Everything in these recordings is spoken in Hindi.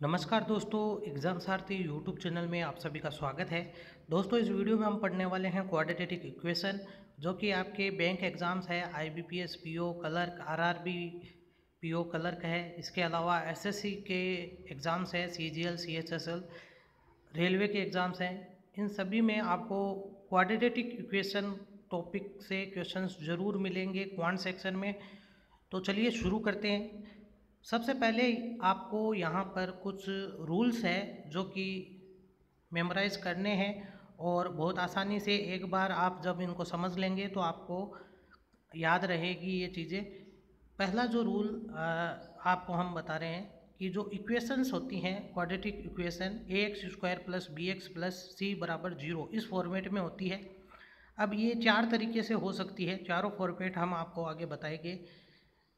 नमस्कार दोस्तों, एग्ज़ाम सारथी यूट्यूब चैनल में आप सभी का स्वागत है। दोस्तों, इस वीडियो में हम पढ़ने वाले हैं क्वाड्रेटिक इक्वेशन जो कि आपके बैंक एग्ज़ाम्स है IBPS PO clerk RRB PO clerk है। इसके अलावा एसएससी के एग्ज़ाम्स है सीजीएल सीएचएसएल रेलवे के एग्ज़ाम्स हैं। इन सभी में आपको क्वाड्रेटिक इक्वेशन टॉपिक से क्वेश्चन ज़रूर मिलेंगे क्वांट सेक्शन में। तो चलिए शुरू करते हैं। सबसे पहले आपको यहाँ पर कुछ रूल्स है जो कि मेमोराइज करने हैं और बहुत आसानी से एक बार आप जब इनको समझ लेंगे तो आपको याद रहेगी ये चीज़ें। पहला जो रूल आपको हम बता रहे हैं कि जो इक्वेशंस होती हैं quadratic equation A X square plus B X plus C बराबर ज़ीरो इस फॉर्मेट में होती है। अब ये चार तरीके से हो सकती है, चारों फॉर्मेट हम आपको आगे बताएँगे।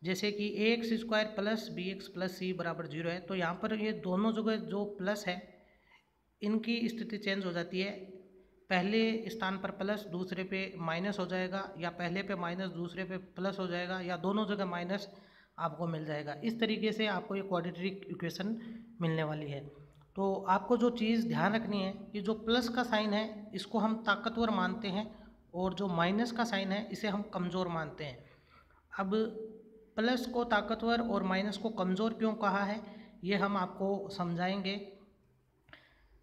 जैसे कि A X square plus B X plus C बराबर ज़ीरो है तो यहाँ पर ये दोनों जगह जो प्लस है, इनकी स्थिति चेंज हो जाती है। पहले स्थान पर प्लस दूसरे पे माइनस हो जाएगा, या पहले पे माइनस दूसरे पे प्लस हो जाएगा, या दोनों जगह माइनस आपको मिल जाएगा। इस तरीके से आपको ये क्वाड्रेटिक इक्वेशन मिलने वाली है। तो आपको जो चीज़ ध्यान रखनी है कि जो प्लस का साइन है, इसको हम ताकतवर मानते हैं, और जो माइनस का साइन है, इसे हम कमज़ोर मानते हैं। अब प्लस को ताकतवर और माइनस को कमज़ोर क्यों कहा है, ये हम आपको समझाएँगे।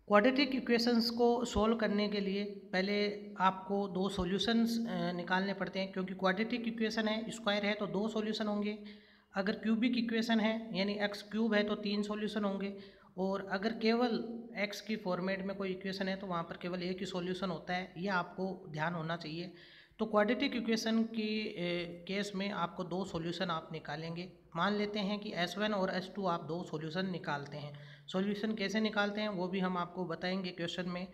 क्वाड्रेटिक इक्वेशंस को सोल्व करने के लिए पहले आपको दो सॉल्यूशंस निकालने पड़ते हैं, क्योंकि क्वाड्रेटिक इक्वेशन है स्क्वायर है तो दो सॉल्यूशन होंगे। अगर क्यूबिक इक्वेशन है, यानी एक्स क्यूब है तो तीन सॉल्यूशन होंगे। और अगर केवल एक्स की फॉर्मेट में कोई इक्वेशन है तो वहाँ पर केवल एक ही सॉल्यूशन होता है। यह आपको ध्यान होना चाहिए। तो क्वाड्रेटिक इक्वेशन की केस में आपको दो सॉल्यूशन आप निकालेंगे। मान लेते हैं कि एस वन और एस टू आप दो सॉल्यूशन निकालते हैं। सॉल्यूशन कैसे निकालते हैं वो भी हम आपको बताएँगे क्वेश्चन में।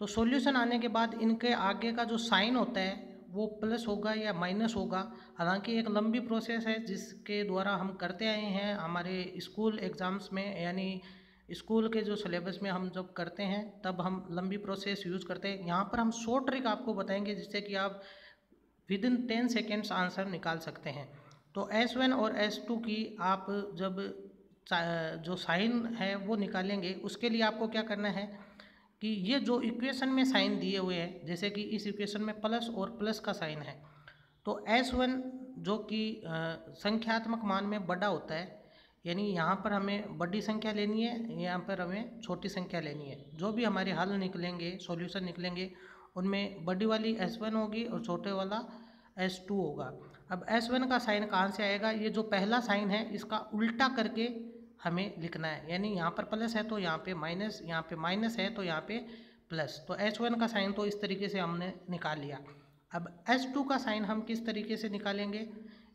तो सॉल्यूशन आने के बाद इनके आगे का जो साइन होता है, वो प्लस होगा या माइनस होगा। हालाँकि एक लंबी प्रोसेस है जिसके द्वारा हम करते आए हैं। हमारे स्कूल एग्ज़ाम्स में, यानी स्कूल के जो सिलेबस में हम जब करते हैं, तब हम लंबी प्रोसेस यूज़ करते हैं। यहाँ पर हम शॉर्ट ट्रिक आपको बताएँगे, जिससे कि आप within ten seconds answer निकाल सकते हैं। तो एस वन और एस टू की आप जब जो साइन है, वो निकालेंगे, उसके लिए आपको क्या करना है कि ये जो इक्वेशन में साइन दिए हुए हैं, जैसे कि इस इक्वेशन में प्लस और प्लस का साइन है। तो एस वन जो कि संख्यात्मक मान में बड़ा होता है यानी यहाँ पर हमें बड़ी संख्या लेनी है, यहाँ पर हमें छोटी संख्या लेनी है। जो भी हमारे हल निकलेंगे सॉल्यूशन निकलेंगे, उनमें बड़ी वाली एस वन होगी और छोटे वाला एस टू होगा। अब एस वन का साइन कहाँ से आएगा? ये जो पहला साइन है, इसका उल्टा करके हमें लिखना है। यानी यहाँ पर प्लस है तो यहाँ पे माइनस यहाँ पे माइनस है तो यहाँ पे प्लस तो एच वन का साइन तो इस तरीके से हमने निकाल लिया। अब एच टू का साइन हम किस तरीके से निकालेंगे?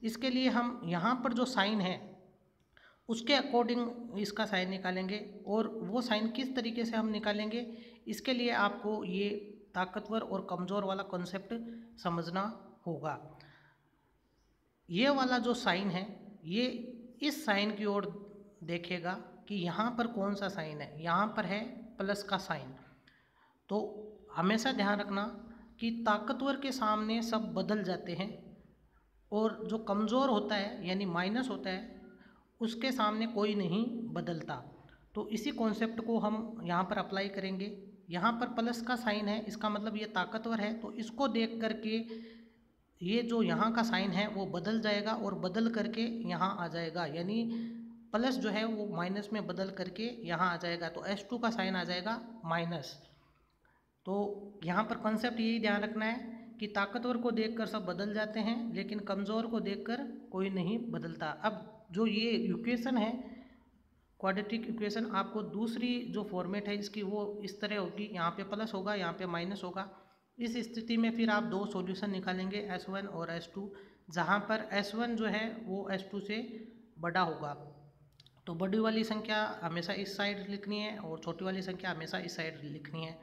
इसके लिए हम यहाँ पर जो साइन है उसके अकॉर्डिंग इसका साइन निकालेंगे और वो साइन किस तरीके से हम निकालेंगे, इसके लिए आपको ये ताकतवर और कमज़ोर वाला कॉन्सेप्ट समझना होगा। ये वाला जो साइन है, ये इस साइन की ओर देखेगा कि यहाँ पर कौन सा साइन है। यहाँ पर है प्लस का साइन। तो हमेशा ध्यान रखना कि ताकतवर के सामने सब बदल जाते हैं और जो कमज़ोर होता है, यानी माइनस होता है उसके सामने कोई नहीं बदलता। तो इसी कॉन्सेप्ट को हम यहाँ पर अप्लाई करेंगे। यहाँ पर प्लस का साइन है, इसका मतलब ये ताकतवर है। तो इसको देख करके ये जो यहाँ का साइन है, वो बदल जाएगा और बदल करके यहाँ आ जाएगा। यानी प्लस जो है, वो माइनस में बदल करके यहाँ आ जाएगा। तो एस टू का साइन आ जाएगा माइनस तो यहाँ पर कॉन्सेप्ट यही ध्यान रखना है कि ताकतवर को देखकर सब बदल जाते हैं, लेकिन कमज़ोर को देखकर कोई नहीं बदलता। अब जो ये इक्वेशन है क्वाड्रेटिक इक्वेशन आपको दूसरी जो फॉर्मेट है, इसकी वो इस तरह होगी। यहाँ पे प्लस होगा, यहाँ पे माइनस होगा। इस स्थिति में फिर आप दो सॉल्यूशन निकालेंगे एस वन और एस टू जहाँ पर एस वन जो है, वो एस टू से बड़ा होगा। तो बड़ी वाली संख्या हमेशा इस साइड लिखनी है और छोटी वाली संख्या हमेशा इस साइड लिखनी है।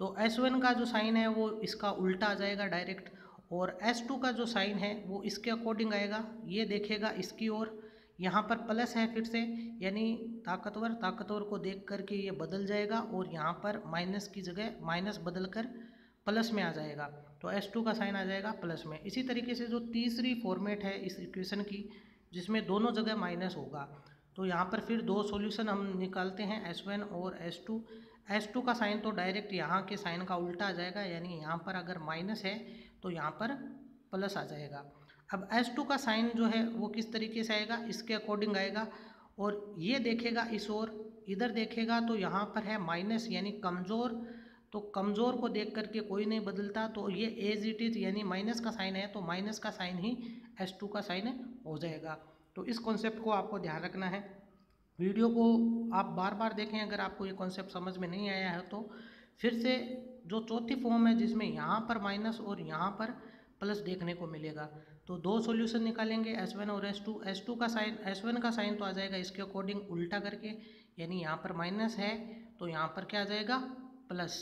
तो एस वन का जो साइन है, वो इसका उल्टा आ जाएगा डायरेक्ट और एस टू का जो साइन है, वो इसके अकॉर्डिंग आएगा। ये देखेगा इसकी ओर। यहाँ पर प्लस है फिर से, यानी ताकतवर ताकतवर को देख करके ये बदल जाएगा और यहाँ पर माइनस की जगह माइनस बदल कर प्लस में आ जाएगा। तो एस टू का साइन आ जाएगा प्लस में। इसी तरीके से जो तीसरी फॉर्मेट है इस इक्वेशन की, जिसमें दोनों जगह माइनस होगा तो यहाँ पर फिर दो सॉल्यूशन हम निकालते हैं एस वन और एस टू एस टू का साइन तो डायरेक्ट यहाँ के साइन का उल्टा आ जाएगा, यानी यहाँ पर अगर माइनस है तो यहाँ पर प्लस आ जाएगा। अब एस टू का साइन जो है वो किस तरीके से आएगा? इसके अकॉर्डिंग आएगा। और ये देखेगा इस ओर, इधर देखेगा तो यहाँ पर है माइनस यानी कमज़ोर। तो कमज़ोर को देख करके कोई नहीं बदलता। तो ये एज इट इज़ यानी माइनस का साइन है तो माइनस का साइन ही एस टू का साइन हो जाएगा। तो इस कॉन्सेप्ट को आपको ध्यान रखना है। वीडियो को आप बार बार देखें, अगर आपको ये कॉन्सेप्ट समझ में नहीं आया है तो। फिर से जो चौथी फॉर्म है जिसमें यहाँ पर माइनस और यहाँ पर प्लस देखने को मिलेगा। तो दो सॉल्यूशन निकालेंगे एस वन और एस टू एस टू का साइन एस वन का साइन तो आ जाएगा इसके अकॉर्डिंग उल्टा करके, यानी यहाँ पर माइनस है तो यहाँ पर क्या आ जाएगा? प्लस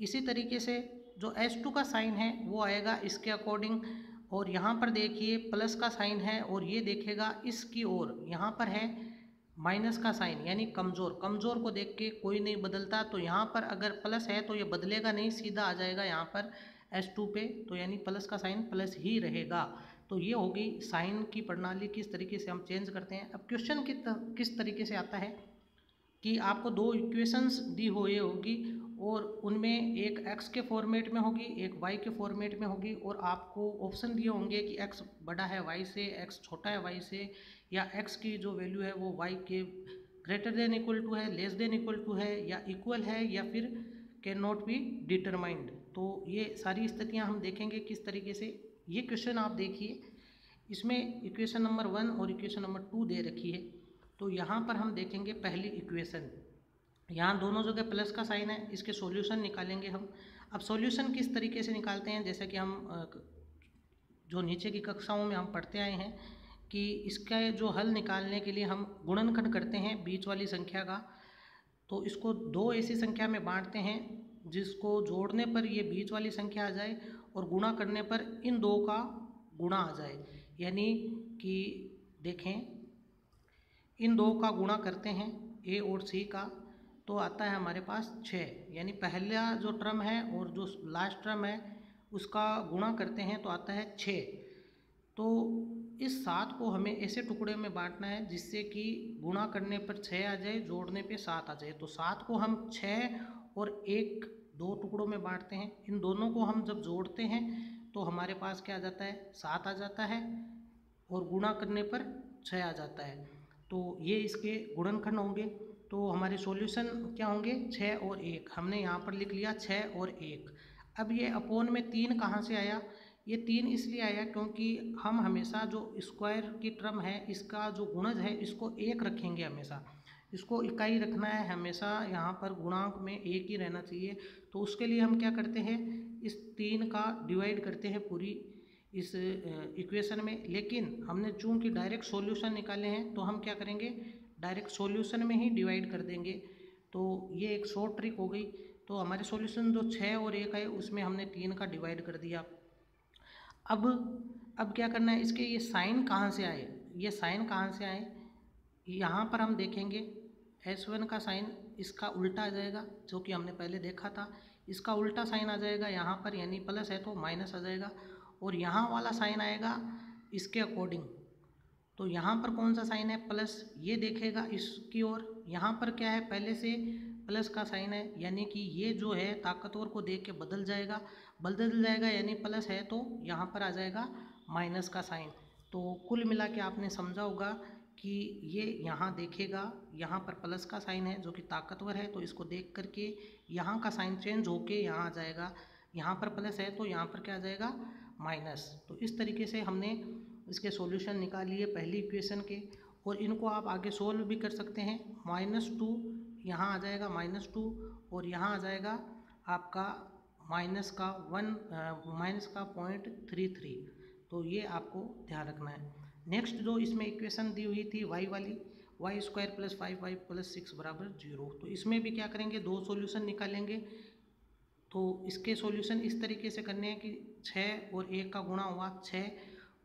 इसी तरीके से जो एस टू का साइन है, वो आएगा इसके अकॉर्डिंग और यहाँ पर देखिए प्लस का साइन है और ये देखेगा इसकी ओर। यहाँ पर है माइनस का साइन, यानी कमज़ोर। कमज़ोर को देख के कोई नहीं बदलता तो यहाँ पर अगर प्लस है तो ये बदलेगा नहीं, सीधा आ जाएगा यहाँ पर एस टू पे तो यानी प्लस का साइन प्लस ही रहेगा। तो ये होगी, साइन की प्रणाली किस तरीके से हम चेंज करते हैं। अब क्वेश्चन कि किस तरीके से आता है कि आपको दो इक्वेशंस दी हुई होगी और उनमें एक एक्स के फॉर्मेट में होगी, एक वाई के फॉर्मेट में होगी और आपको ऑप्शन दिए होंगे कि एक्स बड़ा है वाई से एक्स छोटा है वाई से या एक्स की जो वैल्यू है वो वाई के ग्रेटर देन इक्वल टू है लेस देन इक्वल टू है या इक्वल है या फिर कैन नॉट बी डिटरमाइंड तो ये सारी स्थितियाँ हम देखेंगे किस तरीके से। ये क्वेश्चन आप देखिए, इसमें इक्वेशन नंबर वन और इक्वेशन नंबर टू दे रखी है। तो यहाँ पर हम देखेंगे पहली इक्वेशन यहाँ दोनों जगह प्लस का साइन है, इसके सॉल्यूशन निकालेंगे हम। अब सॉल्यूशन किस तरीके से निकालते हैं, जैसे कि हम जो नीचे की कक्षाओं में हम पढ़ते आए हैं कि इसका जो हल निकालने के लिए हम गुणनखंड करते हैं बीच वाली संख्या का। तो इसको दो ऐसी संख्या में बांटते हैं, जिसको जोड़ने पर ये बीच वाली संख्या आ जाए और गुणा करने पर इन दो का गुणा आ जाए। यानी कि देखें, इन दो का गुणा करते हैं ए और सी का तो आता है हमारे पास छः यानी पहला जो टर्म है और जो लास्ट टर्म है, उसका गुणा करते हैं तो आता है छः तो इस सात को हमें ऐसे टुकड़े में बांटना है जिससे कि गुणा करने पर छः आ जाए, जोड़ने पे सात आ जाए। तो सात को हम छः और एक दो टुकड़ों में बांटते हैं। इन दोनों को हम जब जोड़ते हैं तो हमारे पास क्या आ जाता है? सात आ जाता है और गुणा करने पर छः आ जाता है। तो ये इसके गुणनखंड होंगे। तो हमारे सॉल्यूशन क्या होंगे? छः और एक। हमने यहाँ पर लिख लिया छः और एक। अब ये अपोन में तीन कहाँ से आया? ये तीन इसलिए आया क्योंकि हम हमेशा जो स्क्वायर की टर्म है, इसका जो गुणज है, इसको एक रखेंगे हमेशा। इसको इकाई रखना है, हमेशा यहाँ पर गुणांक में एक ही रहना चाहिए। तो उसके लिए हम क्या करते हैं? इस तीन का डिवाइड करते हैं पूरी इस इक्वेशन में। लेकिन हमने चूँकि डायरेक्ट सॉल्यूशन निकाले हैं तो हम क्या करेंगे? डायरेक्ट सॉल्यूशन में ही डिवाइड कर देंगे। तो ये एक शॉर्ट ट्रिक हो गई। तो हमारे सॉल्यूशन जो छः और एक है, उसमें हमने तीन का डिवाइड कर दिया। अब अब क्या करना है? इसके ये साइन कहाँ से आए? ये साइन कहाँ से आए? यहाँ पर हम देखेंगे। एस वन का साइन इसका उल्टा आ जाएगा, जो कि हमने पहले देखा था। इसका उल्टा साइन आ जाएगा यहाँ पर, यानी प्लस है तो माइनस आ जाएगा। और यहाँ वाला साइन आएगा इसके अकॉर्डिंग। तो यहाँ पर कौन सा साइन है? प्लस, ये देखेगा इसकी ओर। यहाँ पर क्या है? पहले से प्लस का साइन है, यानी कि ये जो है ताकतवर को देख के बदल जाएगा। बदल जाएगा, यानी प्लस है तो यहाँ पर आ जाएगा माइनस का साइन। तो कुल मिला के आपने समझा होगा कि ये यहाँ देखेगा, यहाँ पर प्लस का साइन है, जो कि ताकतवर है तो इसको देख करके यहाँ का साइन चेंज होके यहाँ आ जाएगा। यहाँ पर प्लस है तो यहाँ पर क्या आ जाएगा? माइनस तो इस तरीके से हमने इसके सॉल्यूशन निकालिए पहली इक्वेशन के, और इनको आप आगे सोल्व भी कर सकते हैं। माइनस टू यहाँ आ जाएगा माइनस टू और यहाँ आ जाएगा आपका माइनस का वन माइनस का पॉइंट थ्री थ्री तो ये आपको ध्यान रखना है। नेक्स्ट जो इसमें इक्वेशन दी हुई थी वाई वाली Y square plus five Y plus six बराबर ज़ीरो तो इसमें भी क्या करेंगे? दो सॉल्यूशन निकालेंगे। तो इसके सॉल्यूशन इस तरीके से करने हैं कि छः और एक का गुणा हुआ छः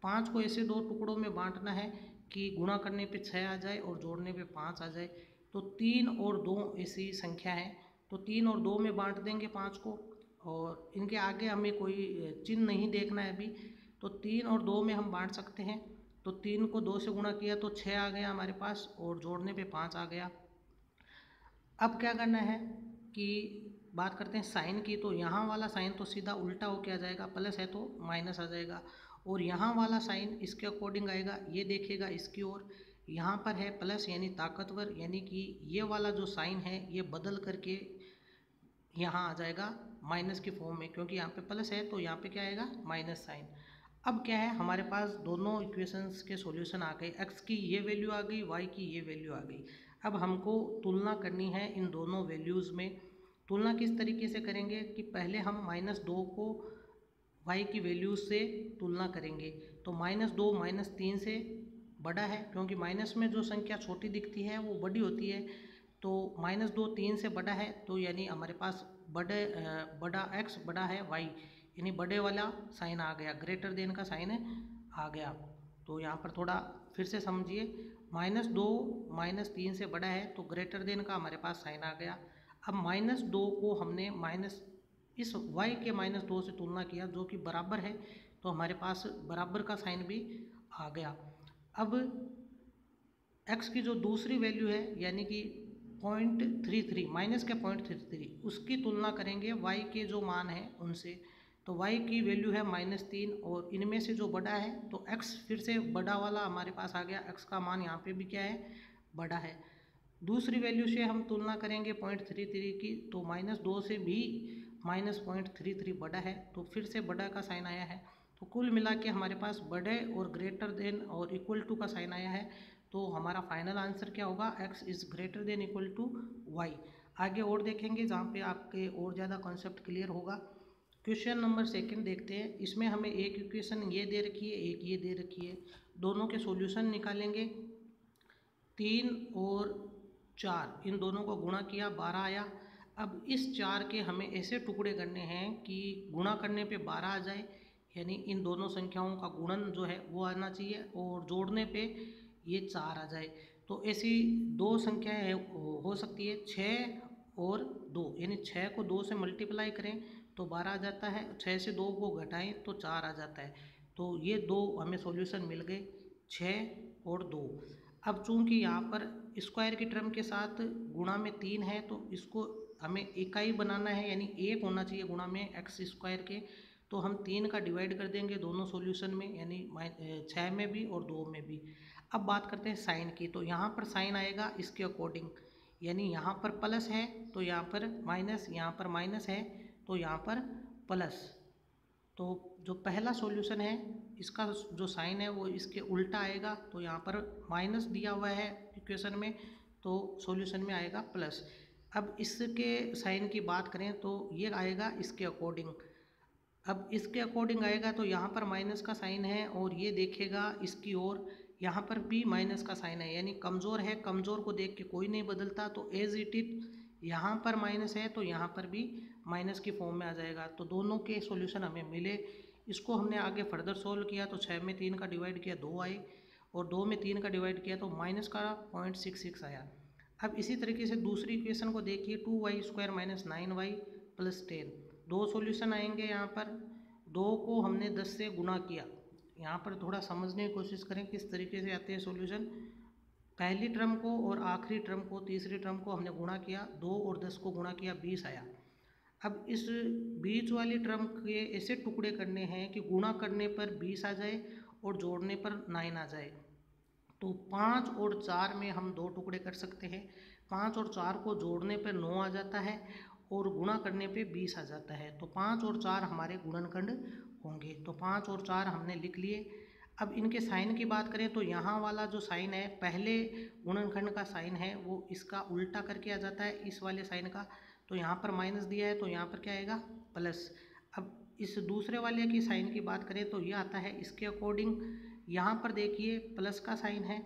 पाँच को ऐसे दो टुकड़ों में बांटना है कि गुणा करने पे छः आ जाए और जोड़ने पे पाँच आ जाए। तो तीन और दो ऐसी संख्या है। तो तीन और दो में बांट देंगे पाँच को और इनके आगे हमें कोई चिन्ह नहीं देखना है अभी। तो तीन और दो में हम बांट सकते हैं। तो तीन को दो से गुणा किया तो छः आ गया हमारे पास और जोड़ने पे पाँच आ गया। अब क्या करना है कि बात करते हैं साइन की तो यहाँ वाला साइन तो सीधा उल्टा होके आ जाएगा, प्लस है तो माइनस आ जाएगा। और यहाँ वाला साइन इसके अकॉर्डिंग आएगा, ये देखेगा इसकी ओर, यहाँ पर है प्लस यानी ताकतवर, यानी कि ये वाला जो साइन है ये बदल करके यहाँ आ जाएगा माइनस के फॉर्म में, क्योंकि यहाँ पे प्लस है तो यहाँ पे क्या आएगा माइनस साइन। अब क्या है? हमारे पास दोनों इक्वेशंस के सॉल्यूशन आ गए। एक्स की ये वैल्यू आ गई वाई की ये वैल्यू आ गई। अब हमको तुलना करनी है इन दोनों वैल्यूज़ में। तुलना किस तरीके से करेंगे कि पहले हम माइनस दो को वाई की वैल्यूज़ से तुलना करेंगे। तो माइनस दो माइनस तीन से बड़ा है, क्योंकि माइनस में जो संख्या छोटी दिखती है, वो बड़ी होती है। तो माइनस दो, तीन से बड़ा है तो यानी हमारे पास बड़े बड़ा एक्स बड़ा है वाई यानी बड़े वाला साइन आ गया ग्रेटर देन का साइन आ गया। तो यहाँ पर थोड़ा फिर से समझिए माइनस दो माइनस तीन से बड़ा है तो ग्रेटर देन का हमारे पास साइन आ गया। अब माइनस दो को हमने माइनस इस y के माइनस दो से तुलना किया, जो कि बराबर है तो हमारे पास बराबर का साइन भी आ गया। अब x की जो दूसरी वैल्यू है, यानी कि पॉइंट थ्री थ्री माइनस के पॉइंट थ्री थ्री उसकी तुलना करेंगे y के जो मान है उनसे। तो y की वैल्यू है माइनस तीन और इनमें से जो बड़ा है तो x फिर से बड़ा वाला हमारे पास आ गया। x का मान यहाँ पे भी क्या है? बड़ा है। दूसरी वैल्यू से हम तुलना करेंगे पॉइंट थ्री थ्री की तो माइनस दो से भी माइनस पॉइंट थ्री थ्री बड़ा है तो फिर से बड़ा का साइन आया है। तो कुल मिला के हमारे पास बड़े और ग्रेटर देन और इक्वल टू का साइन आया है। तो हमारा फाइनल आंसर क्या होगा? X is greater than equal to Y आगे और देखेंगे जहाँ पे आपके और ज़्यादा कॉन्सेप्ट क्लियर होगा। क्वेश्चन नंबर सेकंड देखते हैं। इसमें हमें एक इक्वेशन ये दे रखी है, एक ये दे रखी है। दोनों के सॉल्यूशन निकालेंगे। तीन और चार, इन दोनों को गुणा किया, बारह आया। अब इस चार के हमें ऐसे टुकड़े करने हैं कि गुणा करने पे बारह आ जाए, यानी इन दोनों संख्याओं का गुणन जो है वो आना चाहिए और जोड़ने पे ये चार आ जाए। तो ऐसी दो संख्याएँ हो सकती है छः और दो, यानी छः को दो से मल्टीप्लाई करें। तो बारह आ जाता है छः से दो को घटाएँ तो चार आ जाता है। तो ये दो हमें सॉल्यूशन मिल गए छः और दो। अब चूँकि यहाँ पर स्क्वायर की टर्म के साथ गुणा में तीन है तो इसको हमें इकाई बनाना है, यानी एक होना चाहिए गुणा में एक्स स्क्वायर के। तो हम तीन का डिवाइड कर देंगे दोनों सॉल्यूशन में, यानी छः में भी और दो में भी। अब बात करते हैं साइन की तो यहाँ पर साइन आएगा इसके अकॉर्डिंग यानी यहाँ पर प्लस है तो यहाँ पर माइनस यहाँ पर माइनस है। तो यहाँ पर प्लस तो जो पहला सॉल्यूशन है, इसका जो साइन है, वो इसके उल्टा आएगा तो यहाँ पर माइनस दिया हुआ है इक्वेशन में तो सॉल्यूशन में आएगा प्लस अब इसके साइन की बात करें तो ये आएगा इसके अकॉर्डिंग अब इसके अकॉर्डिंग आएगा तो यहाँ पर माइनस का साइन है, और ये देखेगा इसकी ओर, यहाँ पर भी माइनस का साइन है. यानी कमज़ोर है, कमज़ोर को देख के कोई नहीं बदलता तो एज इट इट यहाँ पर माइनस है तो यहाँ पर भी माइनस की फॉर्म में आ जाएगा। तो दोनों के सॉल्यूशन हमें मिले। इसको हमने आगे फर्दर सोल्व किया तो छः में तीन का डिवाइड किया दो आए और दो में तीन का डिवाइड किया तो माइनस का पॉइंट सिक्स सिक्स आया। अब इसी तरीके से दूसरी इक्वेशन को देखिए, two Y square minus nine Y plus ten. दो सॉल्यूशन आएँगे यहाँ पर। दो को हमने दस से गुना किया। यहाँ पर थोड़ा समझने की कोशिश करें किस तरीके से आते हैं सॉल्यूशन। पहली टर्म को और आखिरी टर्म को, तीसरी टर्म को हमने गुणा किया। दो और दस को गुणा किया, बीस आया। अब इस बीच वाली टर्म के ऐसे टुकड़े करने हैं कि गुणा करने पर बीस आ जाए और जोड़ने पर नाइन आ जाए। तो पाँच और चार में हम दो टुकड़े कर सकते हैं। पाँच और चार को जोड़ने पर नौ आ जाता है और गुणा करने पे बीस आ जाता है। तो पाँच और चार हमारे गुणनखंड होंगे। तो पाँच और चार हमने लिख लिए। अब इनके साइन की बात करें तो यहाँ वाला जो साइन है, पहले गुणनखंड का साइन है, वो इसका उल्टा करके आ जाता है, इस वाले साइन का। तो यहाँ पर माइनस दिया है तो यहाँ पर क्या आएगा? प्लस अब इस दूसरे वाले की साइन की बात करें तो ये आता है इसके अकॉर्डिंग यहाँ पर देखिए प्लस का साइन है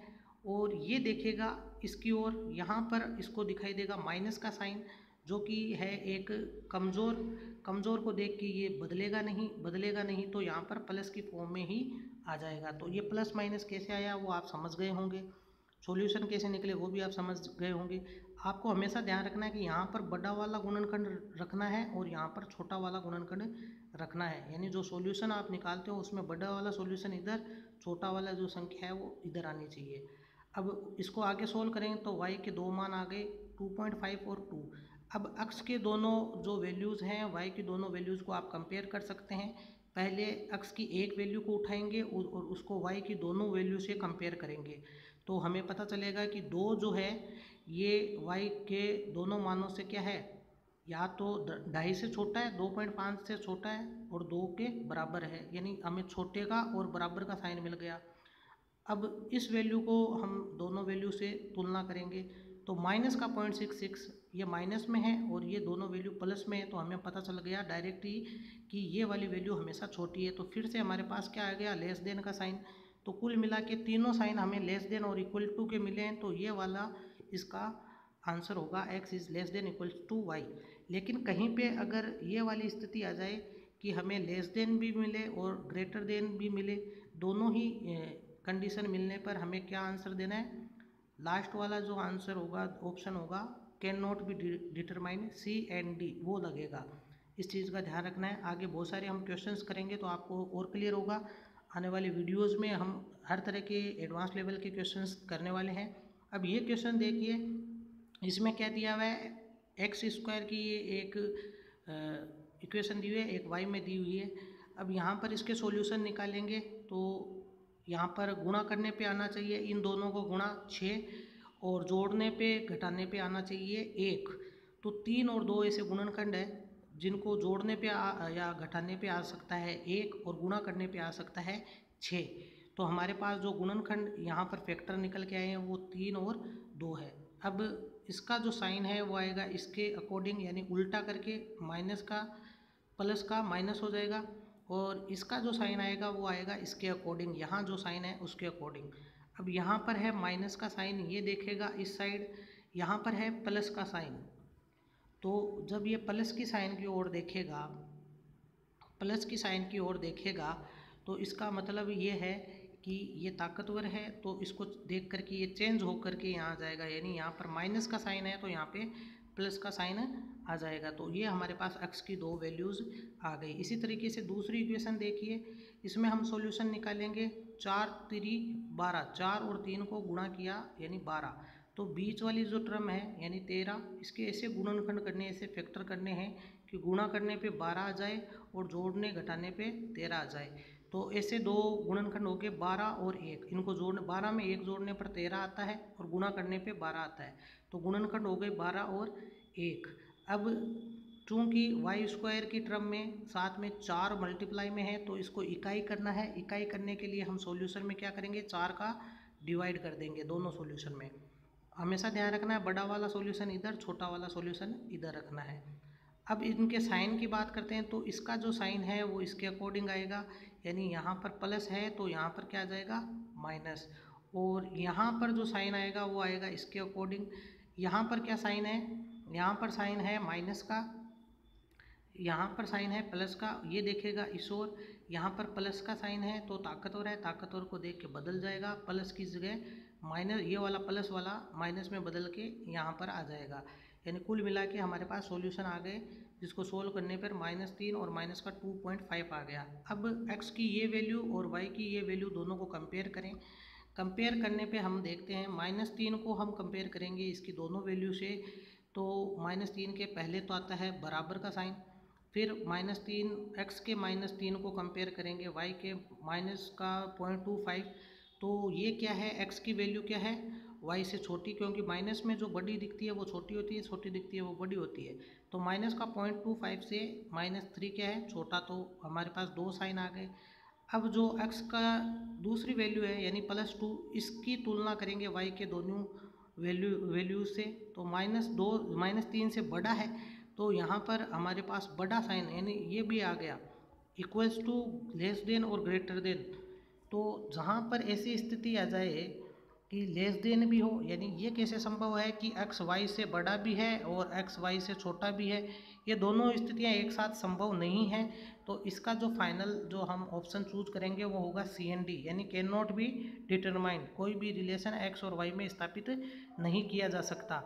और ये देखेगा इसकी ओर, यहाँ पर इसको दिखाई देगा माइनस का साइन जो कि है एक कमज़ोर कमज़ोर को देख के ये बदलेगा नहीं बदलेगा नहीं तो यहाँ पर प्लस की फॉर्म में ही आ जाएगा। तो ये प्लस माइनस कैसे आया वो आप समझ गए होंगे। सॉल्यूशन कैसे निकले वो भी आप समझ गए होंगे। आपको हमेशा ध्यान रखना है कि यहाँ पर बड़ा वाला गुणनखंड रखना है और यहाँ पर छोटा वाला गुणनखंड रखना है। यानी जो सॉल्यूशन आप निकालते हो, उसमें बड़ा वाला सॉल्यूशन इधर, छोटा वाला जो संख्या है, वो इधर आनी चाहिए। अब इसको आगे सोल्व करेंगे तो वाई के दो मान आ गए टू पॉइंट फाइव और टू अब अक्स के दोनों जो वैल्यूज़ हैं वाई की दोनों वैल्यूज़ को आप कंपेयर कर सकते हैं। पहले अक्स की एक वैल्यू को उठाएँगे और उसको वाई की दोनों वैल्यू से कंपेयर करेंगे। तो हमें पता चलेगा कि दो जो है ये वाई के दोनों मानों से क्या है? या तो ढाई से छोटा है, दो पॉइंट पाँच से छोटा है और दो के बराबर है। यानी हमें छोटे का और बराबर का साइन मिल गया। अब इस वैल्यू को हम दोनों वैल्यू से तुलना करेंगे। तो माइनस का पॉइंट सिक्स सिक्स ये माइनस में है और ये दोनों वैल्यू प्लस में है। तो हमें पता चल गया डायरेक्टली कि ये वाली वैल्यू हमेशा छोटी है। तो फिर से हमारे पास क्या आ गया? लेस देन का साइन। तो कुल मिला के तीनों साइन हमें लेस देन और इक्वल टू के मिले हैं। तो ये वाला इसका आंसर होगा X is less than equal to Y लेकिन कहीं पे अगर ये वाली स्थिति आ जाए कि हमें लेस देन भी मिले और ग्रेटर देन भी मिले, दोनों ही कंडीशन मिलने पर हमें क्या आंसर देना है? लास्ट वाला जो आंसर होगा ऑप्शन होगा can not be determine C and D वो लगेगा। इस चीज़ का ध्यान रखना है। आगे बहुत सारे हम क्वेश्चंस करेंगे तो आपको और क्लियर होगा। आने वाले वीडियोस में हम हर तरह के एडवांस लेवल के क्वेश्चंस करने वाले हैं। अब ये क्वेश्चन देखिए इसमें क्या दिया हुआ है? एक्स स्क्वायर की ये एक इक्वेशन दी हुई है एक वाई में दी हुई है। अब यहाँ पर इसके सॉल्यूशन निकालेंगे तो यहाँ पर गुणा करने पे आना चाहिए इन दोनों को गुणा छः और जोड़ने पे घटाने पे आना चाहिए एक। तो तीन और दो ऐसे गुणनखंड है जिनको जोड़ने पे आ, या घटाने पे आ सकता है एक और गुणा करने पे आ सकता है छः। तो हमारे पास जो गुणनखंड यहाँ पर फैक्टर निकल के आए हैं, वो तीन और दो है। अब इसका जो साइन है, वो आएगा इसके अकॉर्डिंग यानी उल्टा करके माइनस का प्लस का माइनस हो जाएगा और इसका जो साइन आएगा, वो आएगा इसके अकॉर्डिंग यहाँ जो साइन है, उसके अकॉर्डिंग अब यहाँ पर है माइनस का साइन, ये देखेगा इस साइड यहाँ पर है प्लस का साइन। तो जब ये प्लस की साइन की ओर देखेगा प्लस की साइन की ओर देखेगा तो इसका मतलब ये है कि ये ताकतवर है तो इसको देख करके ये चेंज होकर के यहाँ आ जाएगा। यानी यहाँ पर माइनस का साइन है तो यहाँ पे प्लस का साइन आ जाएगा। तो ये हमारे पास एक्स की दो वैल्यूज़ आ गई। इसी तरीके से दूसरी इक्वेशन देखिए। इसमें हम सॉल्यूशन निकालेंगे चार त्री बारह। चार और तीन को गुणा किया, यानी बारह। तो बीच वाली जो टर्म है, यानी तेरह, इसके ऐसे गुणनखंड करने, ऐसे फैक्टर करने हैं कि गुणा करने पे बारह आ जाए और जोड़ने घटाने पे तेरह आ जाए। तो ऐसे दो गुणनखंड हो गए बारह और एक, इनको जोड़ने, बारह में एक जोड़ने पर तेरह आता है और गुणा करने पे बारह आता है। तो गुणनखंड हो गए बारह और एक। अब चूँकि वाई स्क्वायर की ट्रम में साथ में चार मल्टीप्लाई में है तो इसको इकाई करना है। इकाई करने के लिए हम सॉल्यूशन में क्या करेंगे? चार का डिवाइड कर देंगे दोनों सॉल्यूशन में। हमेशा ध्यान रखना है, बड़ा वाला सॉल्यूशन इधर, छोटा वाला सॉल्यूशन इधर रखना है। अब इनके साइन की बात करते हैं तो इसका जो साइन है वो इसके अकॉर्डिंग आएगा, यानी यहाँ पर प्लस है तो यहाँ पर क्या आ जाएगा? माइनस। और यहाँ पर जो साइन आएगा वो आएगा इसके अकॉर्डिंग। यहाँ पर क्या साइन है? यहाँ पर साइन है माइनस का। यहाँ पर साइन है प्लस का। ये देखेगा इस ओर। यहाँ पर प्लस का साइन है तो ताकतवर है। ताकतवर को देख के बदल जाएगा। प्लस की जगह माइनस, ये वाला प्लस वाला माइनस में बदल के यहाँ पर आ जाएगा। यानी कुल मिला के हमारे पास सॉल्यूशन आ गए, जिसको सोल्व करने पर माइनस तीन और माइनस का टू पॉइंट फाइव आ गया। अब एक्स की ये वैल्यू और वाई की ये वैल्यू दोनों को कंपेयर करें। कंपेयर करने पे हम देखते हैं माइनस तीन को हम कंपेयर करेंगे इसकी दोनों वैल्यू से तो माइनस तीन के पहले तो आता है बराबर का साइन, फिर माइनस तीन एक्स के माइनस तीन को कंपेयर करेंगे वाई के माइनस का पॉइंट टू फाइव तो ये क्या है एक्स की वैल्यू क्या है? वाई से छोटी, क्योंकि माइनस में जो बड़ी दिखती है, वो छोटी होती है, छोटी दिखती है, वो बड़ी होती है। तो माइनस का पॉइंट टू फाइव से माइनस थ्री क्या है? छोटा तो हमारे पास दो साइन आ गए। अब जो एक्स का दूसरी वैल्यू है, यानी प्लस टू, इसकी तुलना करेंगे वाई के दोनों वैल्यू वैल्यू से। तो माइनस दो, माइनस तीन से बड़ा है तो यहाँ पर हमारे पास बड़ा साइन, यानी ये भी आ गया। इक्वल्स टू लेस देन और ग्रेटर देन। तो जहाँ पर ऐसी स्थिति आ जाए कि लेस देन भी हो, यानी ये कैसे संभव है कि एक्स वाई से बड़ा भी है और एक्स वाई से छोटा भी है? ये दोनों स्थितियाँ एक साथ संभव नहीं हैं। तो इसका जो फाइनल जो हम ऑप्शन चूज़ करेंगे, वो होगा सी एन डी यानी कैन नॉट बी डिटरमाइंड कोई भी रिलेशन एक्स और वाई में स्थापित नहीं किया जा सकता।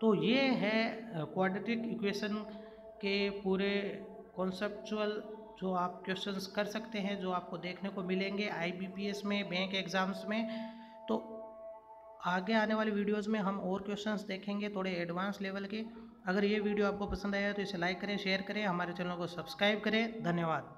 तो ये है क्वाड्रेटिक इक्वेशन के पूरे कॉन्सेप्चुअल जो आप क्वेश्चंस कर सकते हैं, जो आपको देखने को मिलेंगे आईबीपीएस में बैंक एग्ज़ाम्स में आगे आने वाली वीडियोस में हम और क्वेश्चंस देखेंगे थोड़े एडवांस लेवल के। अगर ये वीडियो आपको पसंद आया तो इसे लाइक करें शेयर करें, हमारे चैनल को सब्सक्राइब करें। धन्यवाद।